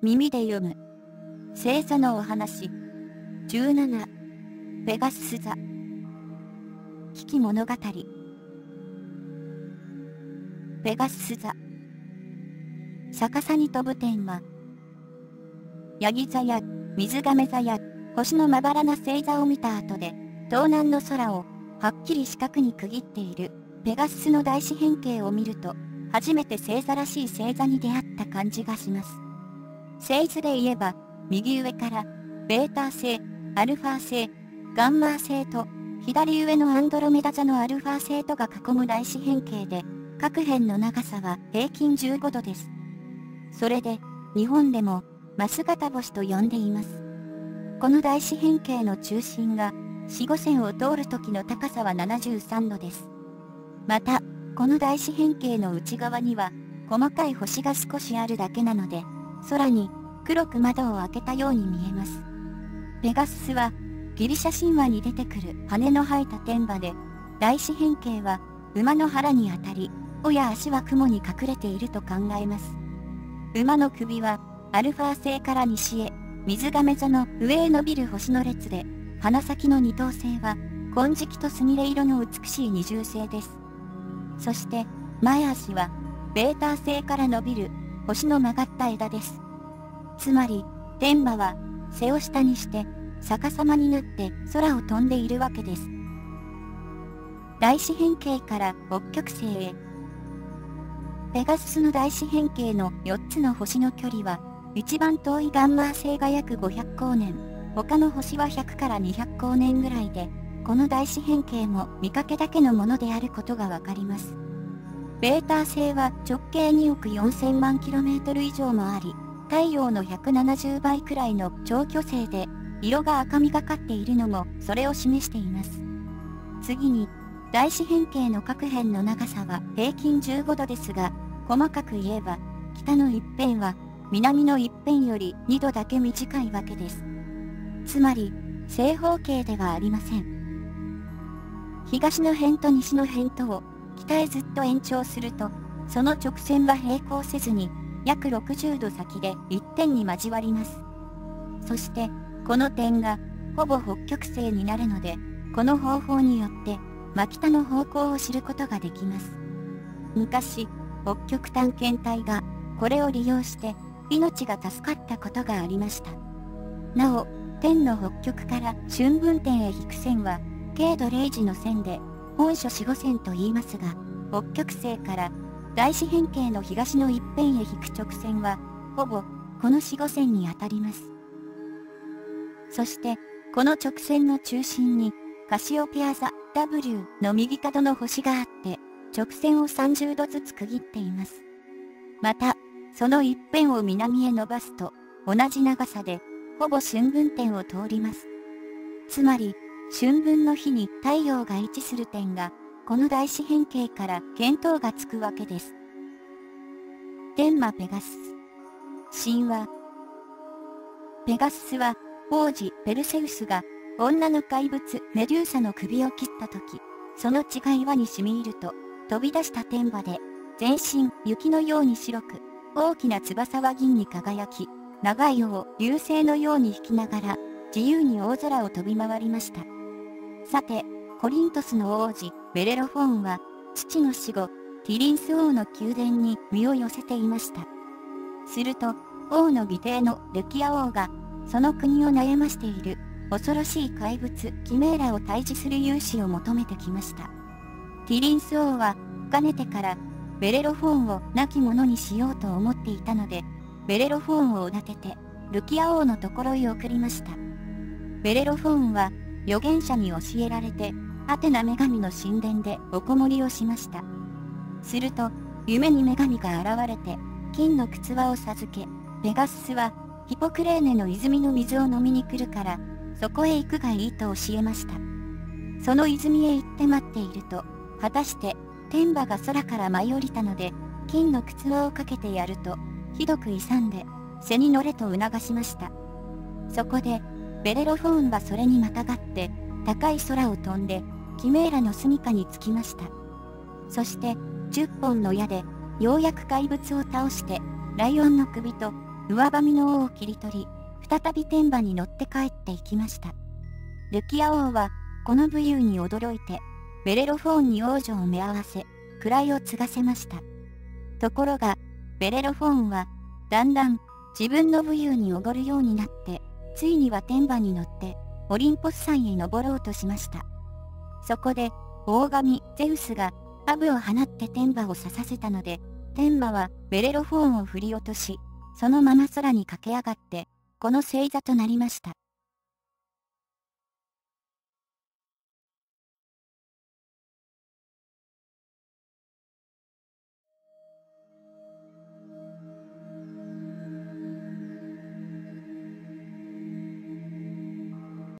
耳で読む。星座のお話。17。ペガスス座。危機物語。ペガスス座。逆さに飛ぶ天は、ヤギ座や水亀座や星のまばらな星座を見た後で、東南の空をはっきり四角に区切っているペガススの大四辺形を見ると、初めて星座らしい星座に出会った感じがします。星図で言えば、右上から、ベータ星、アルファ星、ガンマ星と、左上のアンドロメダ座のアルファ星とが囲む大四辺形で、各辺の長さは平均15度です。それで、日本でも、マス型星と呼んでいます。この大四辺形の中心が、四五線を通る時の高さは73度です。また、この大四辺形の内側には、細かい星が少しあるだけなので、空に黒く窓を開けたように見えます。ペガススは、ギリシャ神話に出てくる羽の生えた天馬で、大四辺形は馬の腹に当たり、尾や足は雲に隠れていると考えます。馬の首は、アルファ星から西へ、水亀座の上へ伸びる星の列で、鼻先の二等星は、金色とすみれ色の美しい二重星です。そして、前足は、ベータ星から伸びる星の曲がった枝です。つまり、天馬は、背を下にして、逆さまになって空を飛んでいるわけです。大四辺形から北極星へ。ペガススの大四辺形の4つの星の距離は、一番遠いガンマー星が約500光年、他の星は100から200光年ぐらいで、この大四辺形も見かけだけのものであることがわかります。ベータ星は直径2億4000万 km 以上もあり、太陽の170倍くらいの超巨星で、色が赤みがかっているのもそれを示しています。次に、大四辺形の各辺の長さは平均15度ですが、細かく言えば、北の一辺は南の一辺より2度だけ短いわけです。つまり、正方形ではありません。東の辺と西の辺とを北へずっと延長すると、その直線は平行せずに、約60度先で一点に交わります。そして、この点が、ほぼ北極星になるので、この方法によって、真北の方向を知ることができます。昔、北極探検隊が、これを利用して、命が助かったことがありました。なお、天の北極から春分点へ引く線は、経度0時の線で、本書四五線と言いますが、北極星から大四辺形の東の一辺へ引く直線は、ほぼこの四五線にあたります。そして、この直線の中心に、カシオペア座 W の右角の星があって、直線を30度ずつ区切っています。また、その一辺を南へ伸ばすと、同じ長さで、ほぼ春分点を通ります。つまり、春分の日に太陽が位置する点が、この大四辺形から見当がつくわけです。天魔ペガスス。神話。ペガススは、王子ペルセウスが、女の怪物メデューサの首を切った時、その血が岩に染み入ると、飛び出した天馬で、全身雪のように白く、大きな翼は銀に輝き、長い尾を流星のように引きながら、自由に大空を飛び回りました。さて、コリントスの王子、ベレロフォーンは、父の死後、ティリンス王の宮殿に身を寄せていました。すると、王の義弟のルキア王が、その国を悩ましている、恐ろしい怪物、キメーラを退治する勇士を求めてきました。ティリンス王は、かねてから、ベレロフォーンを亡き者にしようと思っていたので、ベレロフォーンをおだてて、ルキア王のところへ送りました。ベレロフォーンは、預言者に教えられて、アテナ女神の神殿でおこもりをしました。すると、夢に女神が現れて、金の靴輪を授け、ペガススは、ヒポクレーネの泉の水を飲みに来るから、そこへ行くがいいと教えました。その泉へ行って待っていると、果たして、天馬が空から舞い降りたので、金の靴輪をかけてやると、ひどく勇んで、背に乗れと促しました。そこで、ベレロフォーンはそれにまたがって高い空を飛んでキメーラの住処に着きましたそして10本の矢でようやく怪物を倒してライオンの首と上髪の尾を切り取り、再び天馬に乗って帰っていきました。ルキア王は、この武勇に驚いて、ベレロフォーンに王女を目合わせ、位を継がせました。ところが、ベレロフォーンは、だんだん自分の武勇におごるようになって、ついには天馬に乗って、オリンポス山へ登ろうとしました。そこで、大神ゼウスが、アブを放って天馬を刺させたので、天馬はベレロフォーンを振り落とし、そのまま空に駆け上がって、この星座となりました。